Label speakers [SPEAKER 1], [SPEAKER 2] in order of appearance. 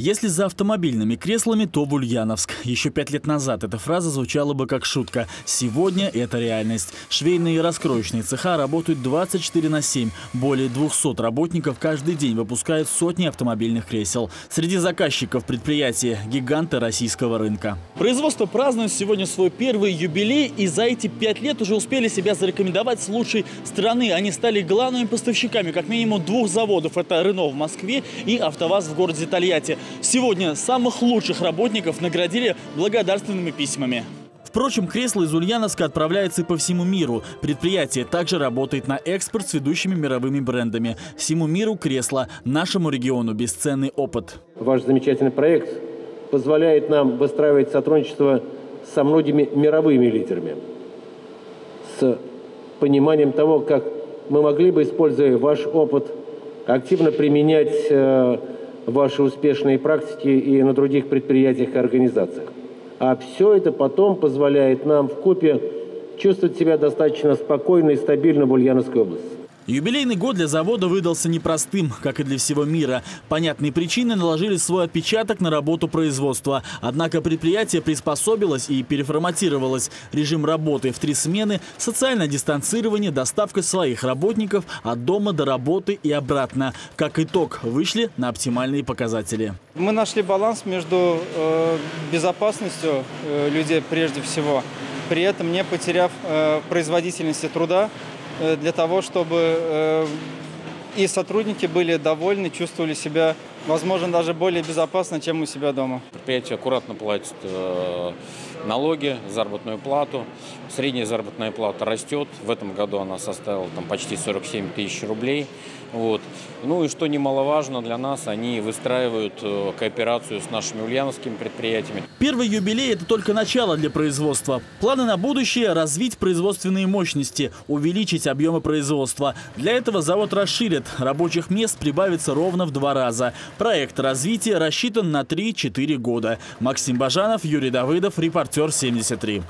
[SPEAKER 1] Если за автомобильными креслами, то в Ульяновск. Еще пять лет назад эта фраза звучала бы как шутка. Сегодня это реальность. Швейные и раскроечные цеха работают 24 на 7. Более 200 работников каждый день выпускают сотни автомобильных кресел. Среди заказчиков предприятия – гиганты российского рынка. Производство празднует сегодня свой первый юбилей. И за эти пять лет уже успели себя зарекомендовать с лучшей стороны. Они стали главными поставщиками как минимум двух заводов. Это «Рено» в Москве и «АвтоВАЗ» в городе Тольятти. Сегодня самых лучших работников наградили благодарственными письмами. Впрочем, кресло из Ульяновска отправляется и по всему миру. Предприятие также работает на экспорт с ведущими мировыми брендами. Всему миру кресло, нашему региону бесценный опыт.
[SPEAKER 2] Ваш замечательный проект позволяет нам выстраивать сотрудничество со многими мировыми лидерами. С пониманием того, как мы могли бы, используя ваш опыт, активно применять э, ваши успешные практики и на других предприятиях и организациях. А все это потом позволяет нам в купе чувствовать себя достаточно спокойно и стабильно в Ульяновской области.
[SPEAKER 1] Юбилейный год для завода выдался непростым, как и для всего мира. Понятные причины наложили свой отпечаток на работу производства. Однако предприятие приспособилось и переформатировалось. Режим работы в три смены, социальное дистанцирование, доставка своих работников от дома до работы и обратно. Как итог, вышли на оптимальные показатели.
[SPEAKER 3] Мы нашли баланс между э, безопасностью э, людей прежде всего, при этом не потеряв э, производительности труда, для того, чтобы э, и сотрудники были довольны, чувствовали себя, возможно, даже более безопасно, чем у себя дома.
[SPEAKER 4] Предприятие аккуратно платит э, налоги, заработную плату. Средняя заработная плата растет. В этом году она составила там, почти 47 тысяч рублей. Вот. Ну и что немаловажно для нас, они выстраивают э, кооперацию с нашими ульяновскими предприятиями.
[SPEAKER 1] Первый юбилей – это только начало для производства. Планы на будущее – развить производственные мощности, увеличить объемы производства. Для этого завод расширит, рабочих мест прибавится ровно в два раза. Проект развития рассчитан на 3-4 года. Максим Бажанов, Юрий Давыдов, репортер 73.